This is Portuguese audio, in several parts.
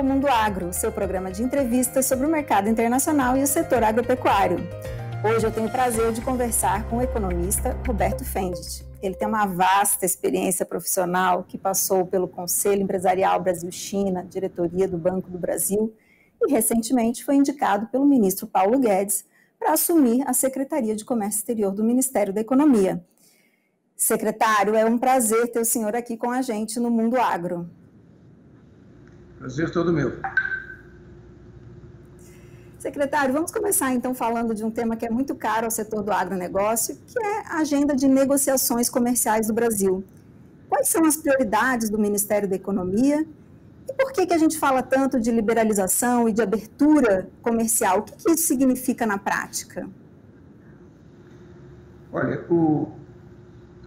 ao Mundo Agro, seu programa de entrevistas sobre o mercado internacional e o setor agropecuário. Hoje eu tenho o prazer de conversar com o economista Roberto Fendit. Ele tem uma vasta experiência profissional que passou pelo Conselho Empresarial Brasil-China, diretoria do Banco do Brasil, e recentemente foi indicado pelo ministro Paulo Guedes para assumir a Secretaria de Comércio Exterior do Ministério da Economia. Secretário, é um prazer ter o senhor aqui com a gente no Mundo Agro. Prazer todo meu. Secretário, vamos começar então falando de um tema que é muito caro ao setor do agronegócio, que é a agenda de negociações comerciais do Brasil. Quais são as prioridades do Ministério da Economia e por que, que a gente fala tanto de liberalização e de abertura comercial? O que, que isso significa na prática? Olha, o,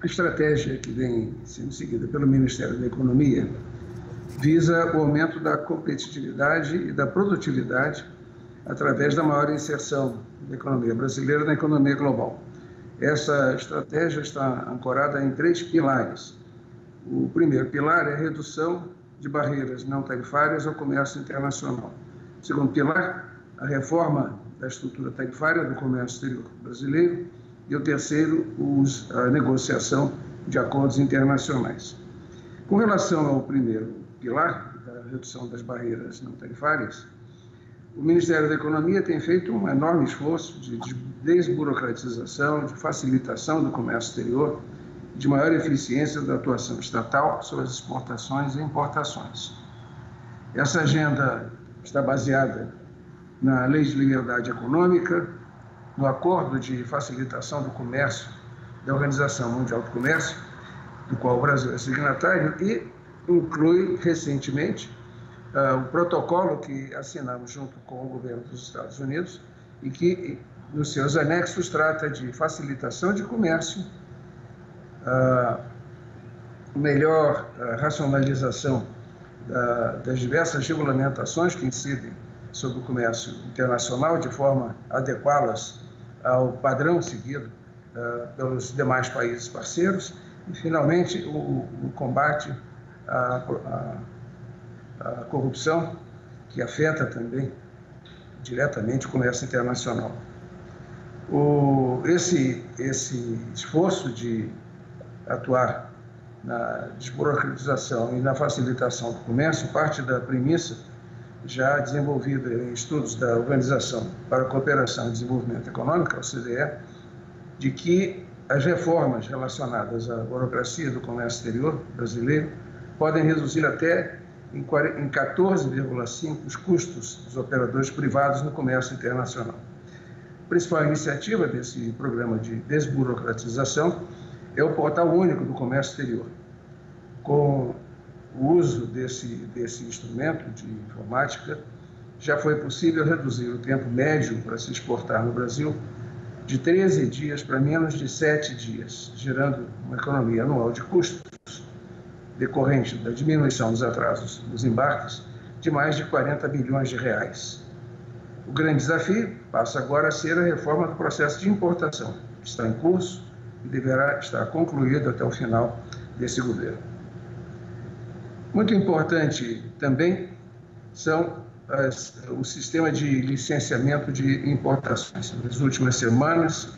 a estratégia que vem sendo seguida pelo Ministério da Economia visa o aumento da competitividade e da produtividade através da maior inserção da economia brasileira na economia global. Essa estratégia está ancorada em três pilares. O primeiro pilar é a redução de barreiras não tarifárias ao comércio internacional. O segundo pilar, a reforma da estrutura tarifária do comércio exterior brasileiro e o terceiro, a negociação de acordos internacionais. Com relação ao primeiro pilar, da redução das barreiras não tarifárias, o Ministério da Economia tem feito um enorme esforço de desburocratização, de facilitação do comércio exterior, de maior eficiência da atuação estatal sobre as exportações e importações. Essa agenda está baseada na Lei de Liberdade Econômica, no Acordo de Facilitação do Comércio da Organização Mundial do Comércio, do qual o Brasil é signatário, e inclui recentemente uh, o protocolo que assinamos junto com o governo dos Estados Unidos e que, nos seus anexos, trata de facilitação de comércio, uh, melhor uh, racionalização das diversas regulamentações que incidem sobre o comércio internacional, de forma a adequá-las ao padrão seguido pelos demais países parceiros. E, finalmente, o, o combate à, à, à, corrupção, que afeta também diretamente o comércio internacional. O, esse, esse esforço de atuar na desburocratização e na facilitação do comércio parte da premissa já desenvolvida em estudos da Organização para a Cooperação e Desenvolvimento Econômico, a OCDE, de que as reformas relacionadas à burocracia do comércio exterior brasileiro podem reduzir até em 14,5% os custos dos operadores privados no comércio internacional. A principal iniciativa desse programa de desburocratização é o portal único do comércio exterior, com o uso desse, desse instrumento de informática, já foi possível reduzir o tempo médio para se exportar no Brasil de 13 dias para menos de 7 dias, gerando uma economia anual de custos decorrente da diminuição dos atrasos dos embarques de mais de 40 bilhões de reais. O grande desafio passa agora a ser a reforma do processo de importação, que está em curso e deverá estar concluído até o final desse governo. Muito importante também são as, o sistema de licenciamento de importações. Nas últimas semanas,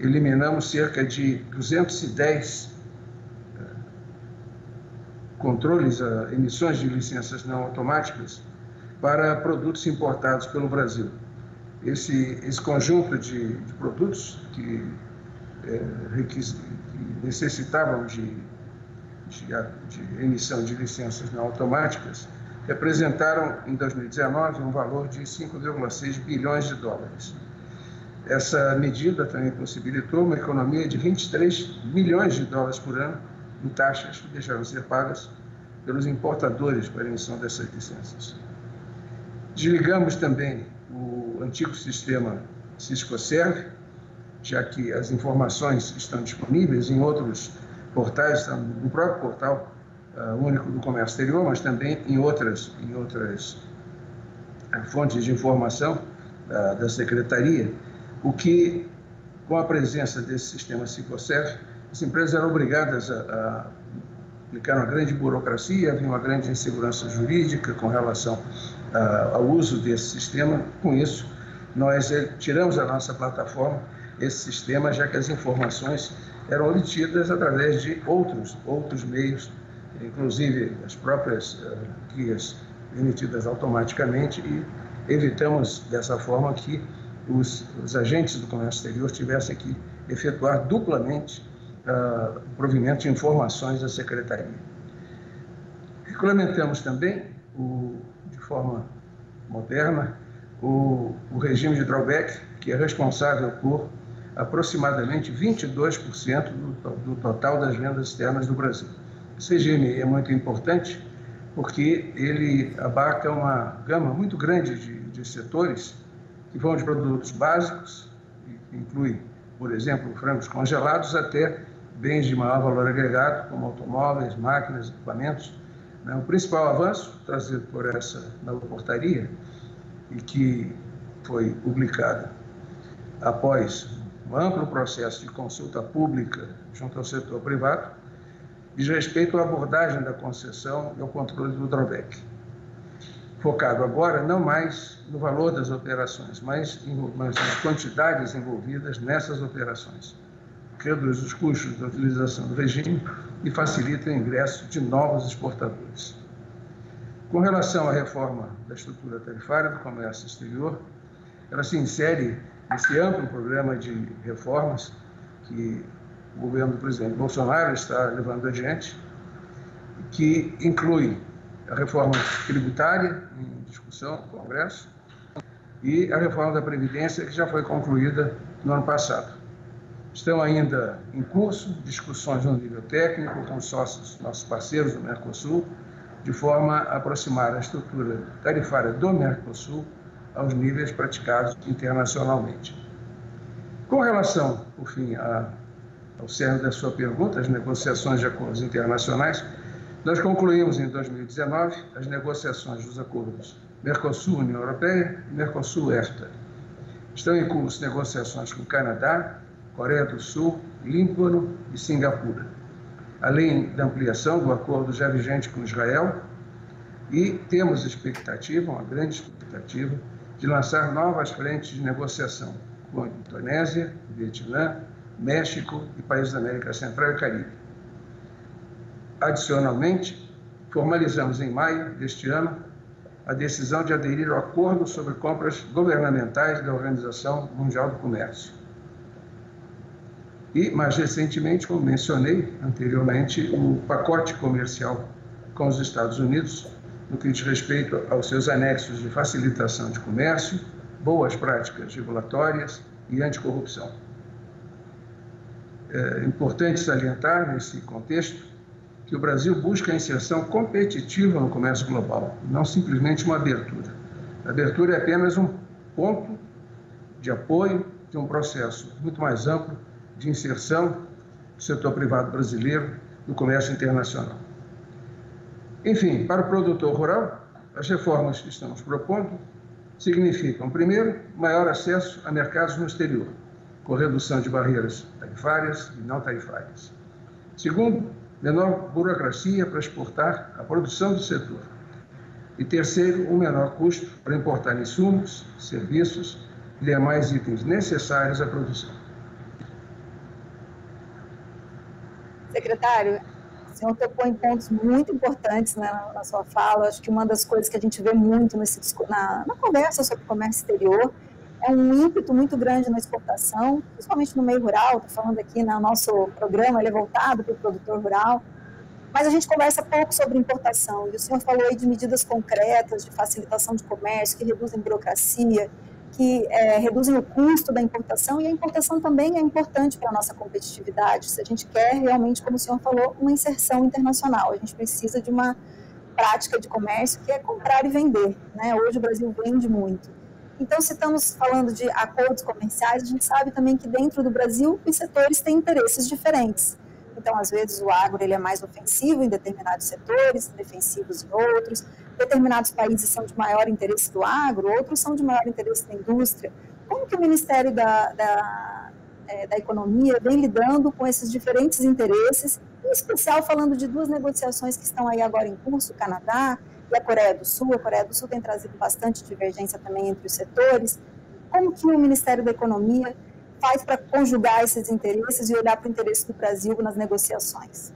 eliminamos cerca de 210 eh, controles, emissões de licenças não automáticas para produtos importados pelo Brasil. Esse, esse conjunto de, de produtos que, é, que necessitavam de de, de emissão de licenças não automáticas representaram, em 2019, um valor de 5,6 bilhões de dólares. Essa medida também possibilitou uma economia de 23 milhões de dólares por ano em taxas que deixaram de ser pagas pelos importadores para a emissão dessas licenças. Desligamos também o antigo sistema Cisco-Serve, já que as informações estão disponíveis em outros portais, no próprio portal uh, único do comércio exterior, mas também em outras, em outras uh, fontes de informação uh, da Secretaria, o que, com a presença desse sistema Cicosef, as empresas eram obrigadas a, a implicaram uma grande burocracia, havia uma grande insegurança jurídica com relação uh, ao uso desse sistema. Com isso, nós eh, tiramos da nossa plataforma esse sistema, já que as informações eram obtidas através de outros, outros meios, inclusive as próprias uh, guias emitidas automaticamente, e evitamos dessa forma que os, os agentes do comércio exterior tivessem que efetuar duplamente o provimento de informações à Secretaria. Regulamentamos também, o, de forma moderna, o, o regime de drawback, que é responsável por aproximadamente 22% do, do total das vendas externas do Brasil. Esse regime é muito importante porque ele abarca uma gama muito grande de, de setores que vão de produtos básicos, que inclui, por exemplo, frangos congelados, até bens de maior valor agregado, como automóveis, máquinas, equipamentos. Né? O principal avanço trazido por essa nova portaria, e que foi publicada após um amplo processo de consulta pública junto ao setor privado, diz respeito à abordagem da concessão e ao controle do drawback. Focado agora não mais no valor das operações, mas nas quantidades envolvidas nessas operações. Reduz os custos da utilização do regime e facilita o ingresso de novos exportadores. Com relação à reforma da estrutura tarifária do comércio exterior, ela se insere nesse amplo programa de reformas que o governo do presidente Bolsonaro está levando adiante, que inclui a reforma tributária em discussão no Congresso e a reforma da Previdência, que já foi concluída no ano passado. Estão ainda em curso discussões no nível técnico com sócios, nossos parceiros do Mercosul, de forma a aproximar a estrutura tarifária do Mercosul aos níveis praticados internacionalmente. Com relação, por fim, a ao cerne da sua pergunta, as negociações de acordos internacionais, nós concluímos em 2019 as negociações dos acordos Mercosul-União Europeia e Mercosul-EFTA. Estão em curso negociações com Canadá, Coreia do Sul, Líbano e Singapura, além da ampliação do acordo já vigente com Israel, e temos expectativa, uma grande expectativa, de lançar novas frentes de negociação com a Indonésia, Vietnã, México e países da América Central e Caribe. Adicionalmente, formalizamos em maio deste ano a decisão de aderir ao acordo sobre compras governamentais da Organização Mundial do Comércio. E, mais recentemente, como mencionei anteriormente, o pacote comercial com os Estados Unidos, no que diz respeito aos seus anexos de facilitação de comércio, boas práticas regulatórias e anticorrupção. É importante salientar nesse contexto que o Brasil busca a inserção competitiva no comércio global, não simplesmente uma abertura. A abertura é apenas um ponto de apoio de um processo muito mais amplo de inserção do setor privado brasileiro no comércio internacional. Enfim, para o produtor rural, as reformas que estamos propondo significam, primeiro, maior acesso a mercados no exterior com redução de barreiras tarifárias e não tarifárias. Segundo, menor burocracia para exportar a produção do setor. E terceiro, um menor custo para importar insumos, serviços e demais itens necessários à produção. Secretário, o senhor tocou em pontos muito importantes né, na sua fala. Acho que uma das coisas que a gente vê muito nesse, na, na conversa sobre comércio exterior é um ímpeto muito grande na exportação, principalmente no meio rural. Estou falando aqui, no né, nosso programa, ele é voltado para o produtor rural. Mas a gente conversa pouco sobre importação. E o senhor falou aí de medidas concretas de facilitação de comércio, que reduzem burocracia, que é, reduzem o custo da importação. E a importação também é importante para a nossa competitividade. Se a gente quer realmente, como o senhor falou, uma inserção internacional, a gente precisa de uma prática de comércio que é comprar e vender. Né? Hoje o Brasil vende muito. Então, se estamos falando de acordos comerciais, a gente sabe também que dentro do Brasil os setores têm interesses diferentes. Então, às vezes, o agro ele é mais ofensivo em determinados setores, defensivos em outros. Determinados países são de maior interesse do agro, outros são de maior interesse da indústria. Como que o Ministério da, da, é, da Economia vem lidando com esses diferentes interesses e especial falando de duas negociações que estão aí agora em curso, o Canadá e a Coreia do Sul. A Coreia do Sul tem trazido bastante divergência também entre os setores. Como que o Ministério da Economia faz para conjugar esses interesses e olhar para o interesse do Brasil nas negociações?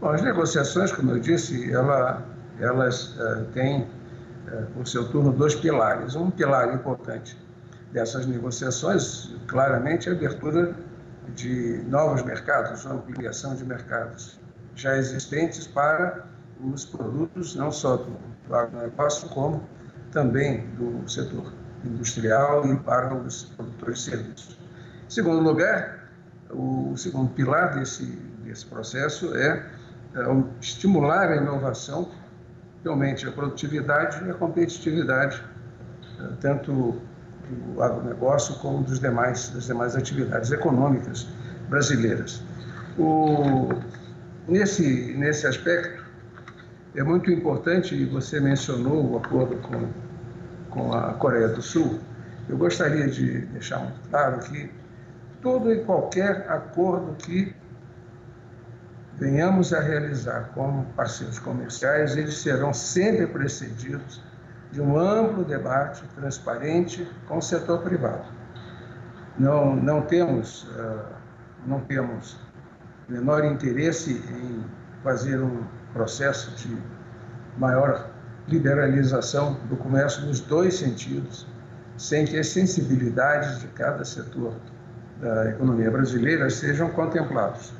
Bom, as negociações, como eu disse, ela, elas uh, têm, uh, por seu turno, dois pilares. Um pilar importante dessas negociações, claramente, é a abertura de novos mercados, a ampliação de mercados já existentes para os produtos, não só do agronegócio, como também do setor industrial e para os produtores de serviços. Em segundo lugar, o segundo pilar desse, desse processo é, é estimular a inovação, realmente a produtividade e a competitividade, é, tanto do agronegócio como dos demais, das demais atividades econômicas brasileiras. O, nesse, nesse aspecto, é muito importante, e você mencionou o acordo com, com a Coreia do Sul, eu gostaria de deixar muito claro que todo e qualquer acordo que venhamos a realizar como parceiros comerciais, eles serão sempre precedidos de um amplo debate transparente com o setor privado. Não, não temos, uh, não temos menor interesse em fazer um processo de maior liberalização do comércio nos dois sentidos, sem que as sensibilidades de cada setor da economia brasileira sejam contemplados.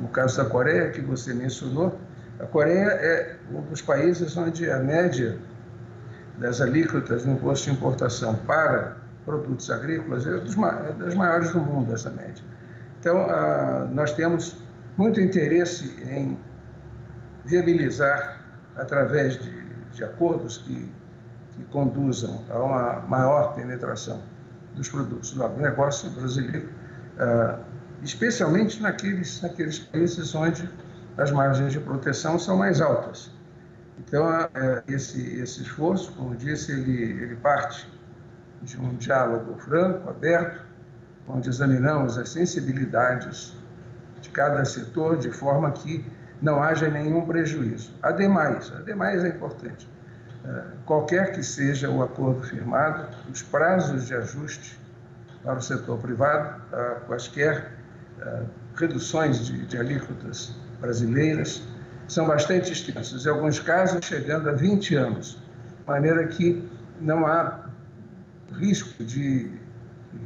No caso da Coreia, que você mencionou, a Coreia é um dos países onde a média das alíquotas no imposto de importação para produtos agrícolas é, dos, é das maiores do mundo, essa média. Então, ah, nós temos muito interesse em viabilizar, através de, de acordos que, que conduzam a uma maior penetração dos produtos do agronegócio brasileiro, ah, especialmente naqueles, naqueles países onde as margens de proteção são mais altas. Então, é, esse, esse esforço, como disse, ele, ele parte de um diálogo franco, aberto, onde examinamos as sensibilidades de cada setor de forma que não haja nenhum prejuízo. Ademais, ademais é importante, é, qualquer que seja o acordo firmado, os prazos de ajuste para o setor privado, quaisquer é, reduções de, de alíquotas brasileiras, são bastante extensos, em alguns casos chegando a 20 anos, de maneira que não há risco de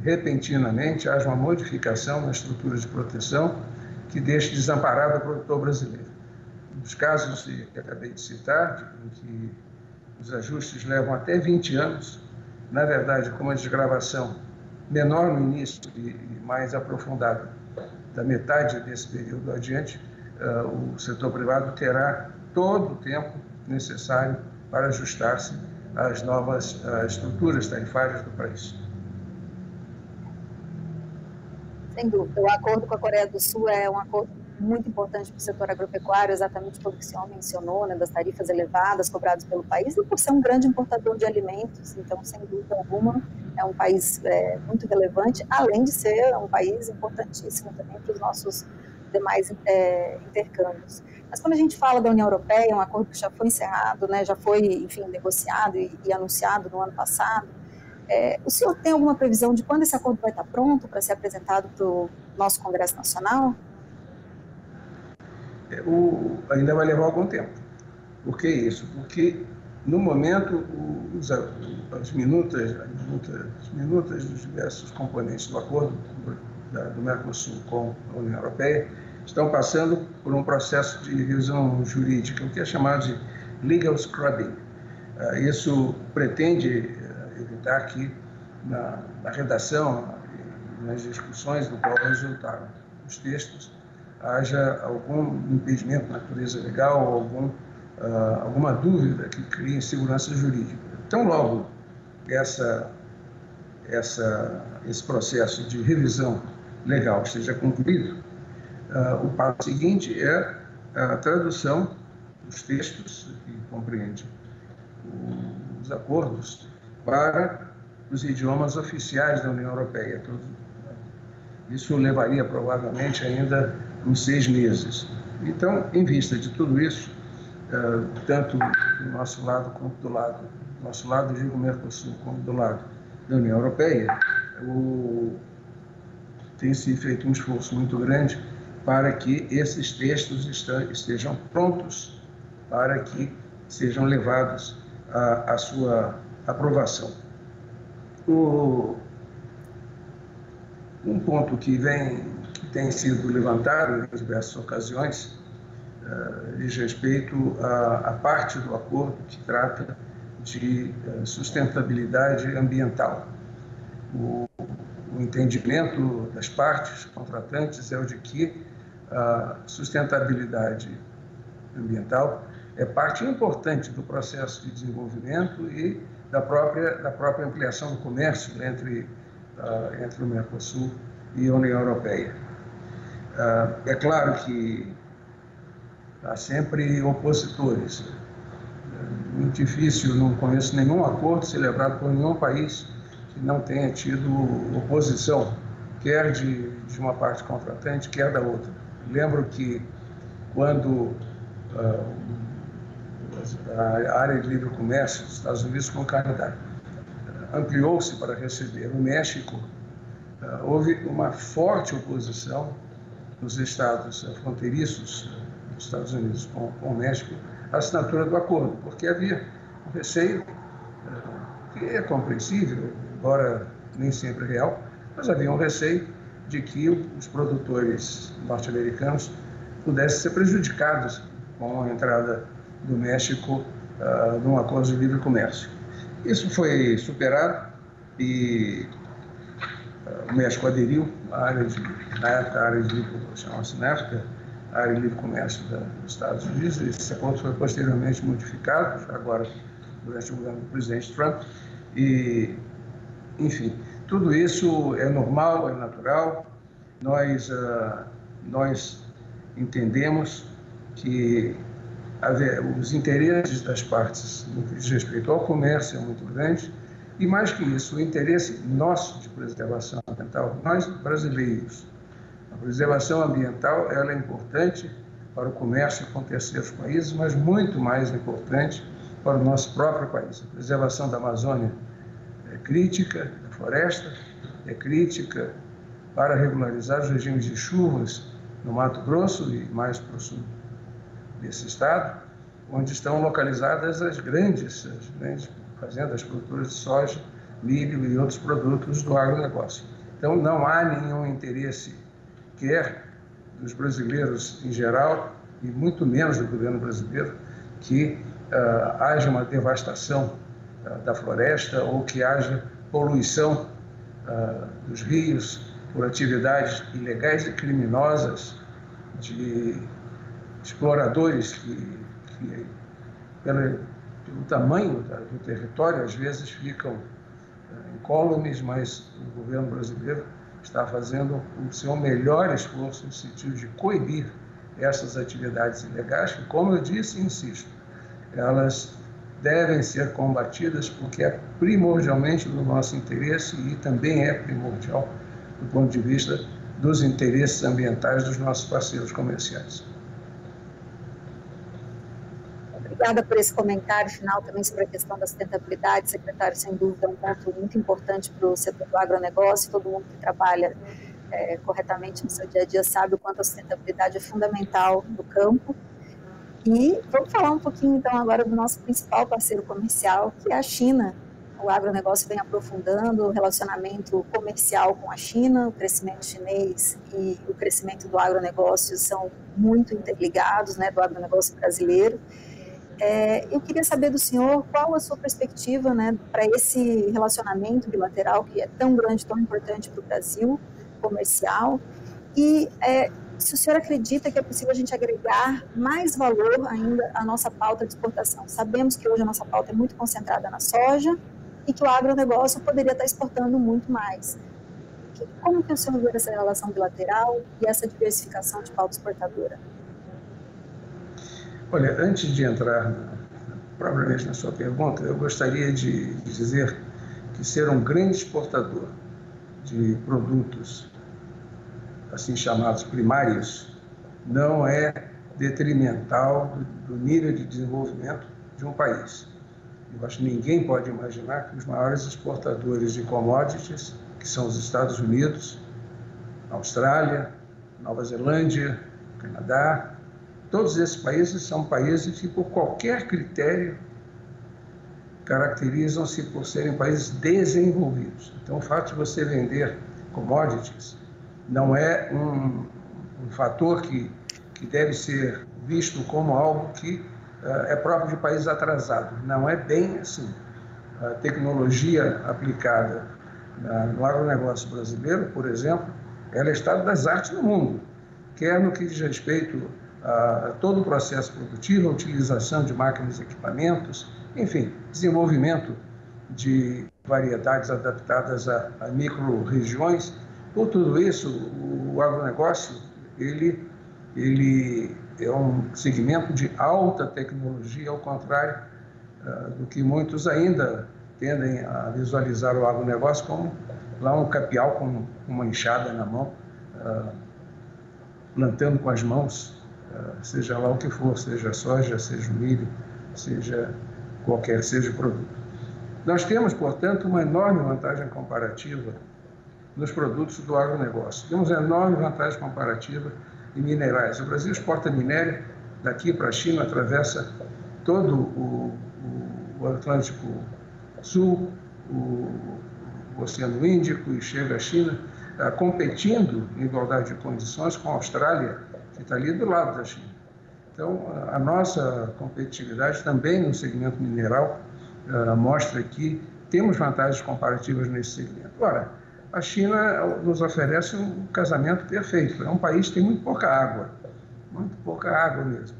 repentinamente haja uma modificação na estrutura de proteção que deixe desamparado o produtor brasileiro. Nos casos que acabei de citar, em que os ajustes levam até 20 anos, na verdade, com uma desgravação menor no início e mais aprofundada da metade desse período adiante, uh, o setor privado terá todo o tempo necessário para ajustar-se às novas uh, estruturas tarifárias do país. Sem dúvida. O acordo com a Coreia do Sul é um acordo muito importante para o setor agropecuário, exatamente pelo que o senhor mencionou, né, das tarifas elevadas cobradas pelo país, e por ser um grande importador de alimentos, então, sem dúvida alguma, é um país é, muito relevante, além de ser um país importantíssimo também para os nossos demais é, intercâmbios. Mas quando a gente fala da União Europeia, um acordo que já foi encerrado, né, já foi, enfim, negociado e, e anunciado no ano passado, é, o senhor tem alguma previsão de quando esse acordo vai estar pronto para ser apresentado para o nosso Congresso Nacional? O, ainda vai levar algum tempo. Por que isso? Porque, no momento, os, as, minutas, as, minutas, as minutas dos diversos componentes do acordo da, do Mercosul com a União Europeia estão passando por um processo de revisão jurídica, o que é chamado de legal scrubbing. Uh, isso pretende uh, evitar que na, na, redação, nas discussões do qual resultaram os textos, haja algum impedimento de natureza legal ou algum, uh, alguma dúvida que crie insegurança jurídica. Então, logo essa, essa, esse processo de revisão legal esteja concluído, uh, o passo seguinte é a tradução dos textos que compreende os acordos para os idiomas oficiais da União Europeia. Isso levaria provavelmente ainda em seis meses. Então, em vista de tudo isso, eh, tanto do nosso lado como do lado, do nosso lado, digo Mercosul, como do lado da União Europeia, o, tem se feito um esforço muito grande para que esses textos estejam prontos para que sejam levados à, à sua aprovação. O, um ponto que vem tem sido levantado em diversas ocasiões uh, diz respeito à, à, parte do acordo que trata de uh, sustentabilidade ambiental. O, o entendimento das partes contratantes é o de que a sustentabilidade ambiental é parte importante do processo de desenvolvimento e da própria, da própria ampliação do comércio entre, uh, entre o Mercosul e a União Europeia. Uh, é claro que há sempre opositores. É muito difícil, não conheço nenhum acordo celebrado por nenhum país que não tenha tido oposição, quer de, de uma parte contratante, quer da outra. Lembro que quando uh, a área de livre comércio dos Estados Unidos com o Canadá ampliou-se para receber o México, houve uma forte oposição nos estados fronteiriços dos Estados Unidos com, com o México à assinatura do acordo, porque havia um receio uh, que é compreensível, embora nem sempre real, mas havia um receio de que os produtores norte-americanos pudessem ser prejudicados com a entrada do México uh, num acordo de livre comércio. Isso foi superado e uh, o México aderiu à área de, na área de livre, época, a área de livre comércio da, dos Estados Unidos. Esse acordo foi posteriormente modificado, agora durante o governo do presidente Trump. E, enfim, tudo isso é normal, é natural. Nós, uh, nós entendemos que os interesses das partes no que diz respeito ao comércio é muito grande e, mais que isso, o interesse nosso de preservação ambiental, nós brasileiros. Preservação ambiental ela é importante para o comércio com terceiros países, mas muito mais importante para o nosso próprio país. A preservação da Amazônia é crítica, floresta, é crítica para regularizar os regimes de chuvas no Mato Grosso e mais para o sul desse estado, onde estão localizadas as grandes, as grandes fazendas produtoras de soja, milho e outros produtos do agronegócio. Então, não há nenhum interesse, quer dos brasileiros em geral, e muito menos do governo brasileiro, que uh, haja uma devastação uh, da floresta ou que haja poluição uh, dos rios por atividades ilegais e criminosas de exploradores que, que pelo, pelo, tamanho do território, às vezes ficam incólumes, mas o governo brasileiro está fazendo o seu melhor esforço no sentido de coibir essas atividades ilegais, que, como eu disse e insisto, elas devem ser combatidas porque é primordialmente do nosso interesse e também é primordial do ponto de vista dos interesses ambientais dos nossos parceiros comerciais. Obrigada por esse comentário final também sobre a questão da sustentabilidade, secretário, sem dúvida é um ponto muito importante para o setor do agronegócio, todo mundo que trabalha é, corretamente no seu dia a dia sabe o quanto a sustentabilidade é fundamental no campo, e vamos falar um pouquinho então agora do nosso principal parceiro comercial, que é a China. O agronegócio vem aprofundando o relacionamento comercial com a China, o crescimento chinês e o crescimento do agronegócio são muito interligados, né, do agronegócio brasileiro. É, eu queria saber do senhor qual a sua perspectiva né, para esse relacionamento bilateral que é tão grande, tão importante para o Brasil, comercial, e é, se o senhor acredita que é possível a gente agregar mais valor ainda à nossa pauta de exportação. Sabemos que hoje a nossa pauta é muito concentrada na soja e que o agronegócio poderia estar exportando muito mais. Como que o senhor vê essa relação bilateral e essa diversificação de pauta exportadora? Olha, antes de entrar propriamente na sua pergunta, eu gostaria de dizer que ser um grande exportador de produtos assim chamados primários, não é detrimental do, do nível de desenvolvimento de um país. Eu acho que ninguém pode imaginar que os maiores exportadores de commodities, que são os Estados Unidos, Austrália, Nova Zelândia, Canadá, todos esses países são países que, por qualquer critério, caracterizam-se por serem países desenvolvidos. Então, o fato de você vender commodities não é um, um fator que, que deve ser visto como algo que uh, é próprio de países atrasados. Não é bem assim. A tecnologia aplicada uh, no agronegócio brasileiro, por exemplo, ela é estado das artes no mundo, quer no que diz respeito todo o processo produtivo, a utilização de máquinas e equipamentos, enfim, desenvolvimento de variedades adaptadas a, a micro-regiões. Por tudo isso, o agronegócio ele, ele é um segmento de alta tecnologia, ao contrário uh, do que muitos ainda tendem a visualizar o agronegócio como lá um capial com uma enxada na mão, uh, plantando com as mãos, seja lá o que for, seja soja, seja milho, seja qualquer seja produto. Nós temos, portanto, uma enorme vantagem comparativa nos produtos do agronegócio. Temos uma enorme vantagem comparativa em minerais. O Brasil exporta minério daqui para a China, atravessa todo o, o, o Atlântico Sul, o, o, Oceano Índico e chega à China, uh, competindo em igualdade de condições com a Austrália, que está ali do lado da China. Então, a nossa competitividade também no segmento mineral uh, mostra que temos vantagens comparativas nesse segmento. Ora, a China nos oferece um casamento perfeito. É um país que tem muito pouca água, muito pouca água mesmo.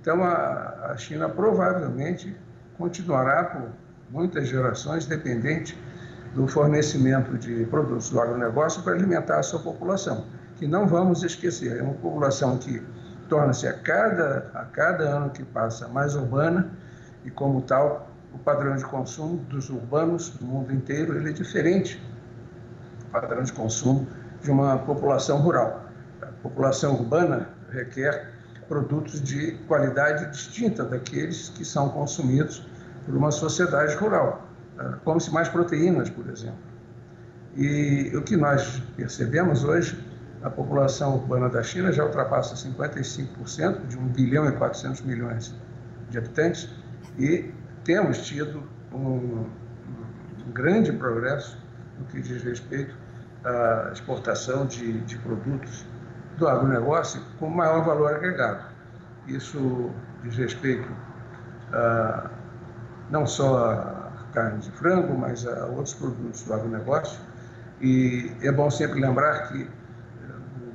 Então, a China provavelmente continuará por muitas gerações dependente do fornecimento de produtos do agronegócio para alimentar a sua população, que não vamos esquecer, é uma população que torna-se a cada, a cada ano que passa mais urbana e, como tal, o padrão de consumo dos urbanos do mundo inteiro ele é diferente do padrão de consumo de uma população rural. A população urbana requer produtos de qualidade distinta daqueles que são consumidos por uma sociedade rural. Come-se mais proteínas, por exemplo. E o que nós percebemos hoje a população urbana da China já ultrapassa 55% de 1 bilhão e 400 milhões de habitantes e temos tido um, um grande progresso no que diz respeito à exportação de, de produtos do agronegócio com maior valor agregado. Isso diz respeito a, não só a carne de frango, mas a outros produtos do agronegócio. E é bom sempre lembrar que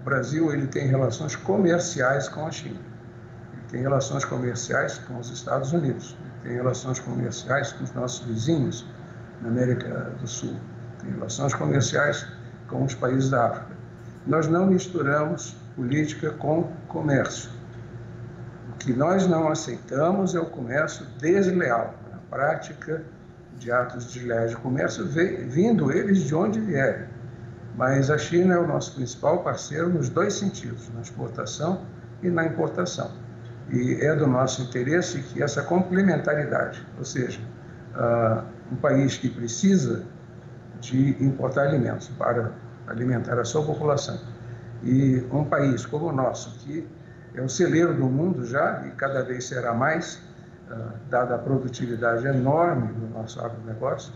Brasil ele tem relações comerciais com a China, ele tem relações comerciais com os Estados Unidos, ele tem relações comerciais com os nossos vizinhos na América do Sul, tem relações comerciais com os países da África. Nós não misturamos política com comércio. O que nós não aceitamos é o comércio desleal, a prática de atos desleais de comércio, vindo eles de onde vierem mas a China é o nosso principal parceiro nos dois sentidos, na exportação e na importação. E é do nosso interesse que essa complementaridade, ou seja, uh, um país que precisa de importar alimentos para alimentar a sua população e um país como o nosso, que é o celeiro do mundo já e cada vez será mais, uh, dada a produtividade enorme do nosso agronegócio,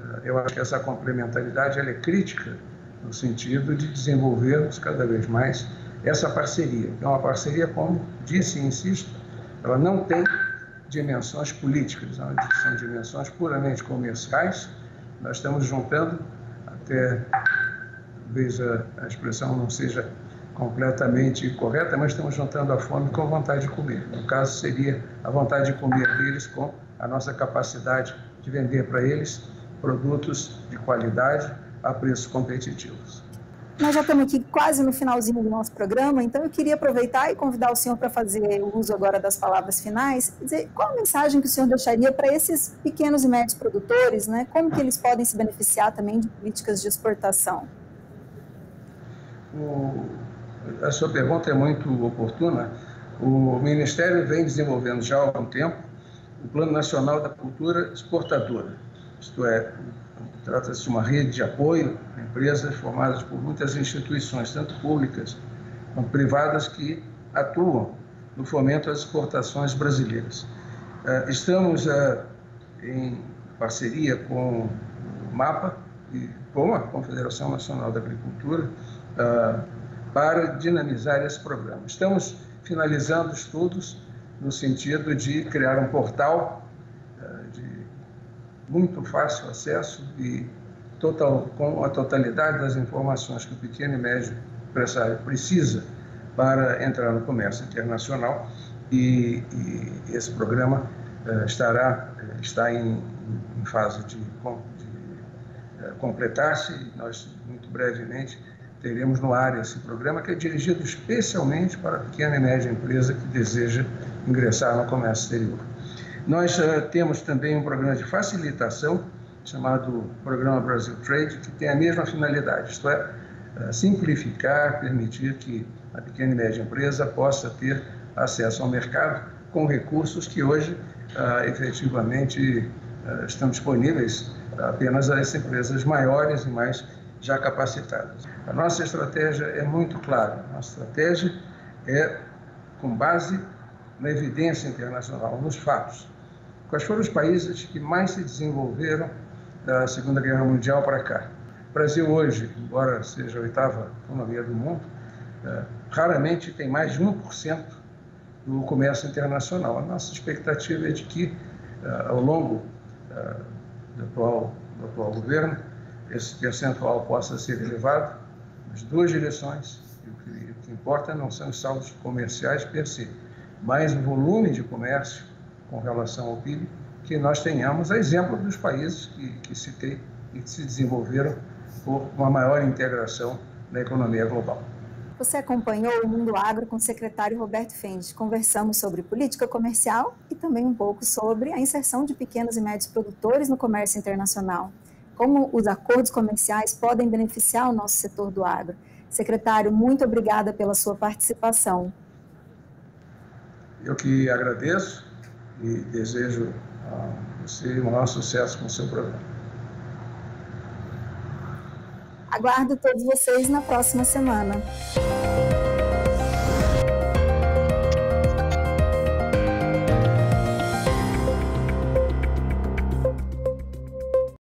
uh, eu acho que essa complementaridade é crítica no sentido de desenvolvermos cada vez mais essa parceria. É uma parceria, como disse e insisto, ela não tem dimensões políticas, são dimensões puramente comerciais. Nós estamos juntando, até talvez a, a expressão não seja completamente correta, mas estamos juntando a fome com a vontade de comer. No caso, seria a vontade de comer deles com a nossa capacidade de vender para eles produtos de qualidade a preços competitivos. Nós já estamos aqui quase no finalzinho do nosso programa, então eu queria aproveitar e convidar o senhor para fazer o uso agora das palavras finais, dizer qual a mensagem que o senhor deixaria para esses pequenos e médios produtores, né? Como que eles podem se beneficiar também de políticas de exportação? O, a sua pergunta é muito oportuna. O Ministério vem desenvolvendo já há algum tempo o Plano Nacional da Cultura Exportadora, isto é, trata-se de uma rede de apoio a empresas formadas por muitas instituições, tanto públicas quanto privadas, que atuam no fomento às exportações brasileiras. Eh, estamos eh, em parceria com o MAPA e com a Confederação Nacional da Agricultura eh, para dinamizar esse programa. Estamos finalizando estudos no sentido de criar um portal muito fácil acesso e total, com a totalidade das informações que o pequeno e médio empresário precisa para entrar no comércio internacional e, e esse programa uh, estará uh, está em, em, fase de, de uh, completar-se nós muito brevemente teremos no ar esse programa que é dirigido especialmente para a pequena e média empresa que deseja ingressar no comércio exterior. Nós temos também um programa de facilitação chamado Programa Brasil Trade que tem a mesma finalidade, isto é, simplificar, permitir que a pequena e média empresa possa ter acesso ao mercado com recursos que hoje ah, efetivamente estão disponíveis apenas às empresas maiores e mais já capacitadas. A nossa estratégia é muito clara. A nossa estratégia é com base na evidência internacional, nos fatos. Quais foram os países que mais se desenvolveram da Segunda Guerra Mundial para cá? O Brasil hoje, embora seja a oitava economia do mundo, é, raramente tem mais de 1% do comércio internacional. A nossa expectativa é de que, é, ao longo é, do atual, do atual governo, esse percentual possa ser elevado nas duas direções. O que, importa não são os saldos comerciais per se, mas o volume de comércio com relação ao PIB que nós tenhamos, a exemplo dos países que, que citei e que se desenvolveram por uma maior integração na economia global. Você acompanhou o Mundo Agro com o secretário Roberto Fendi. Conversamos sobre política comercial e também um pouco sobre a inserção de pequenos e médios produtores no comércio internacional. Como os acordos comerciais podem beneficiar o nosso setor do agro. Secretário, muito obrigada pela sua participação. Eu que agradeço e desejo a você um maior sucesso com o seu programa. Aguardo todos vocês na próxima semana.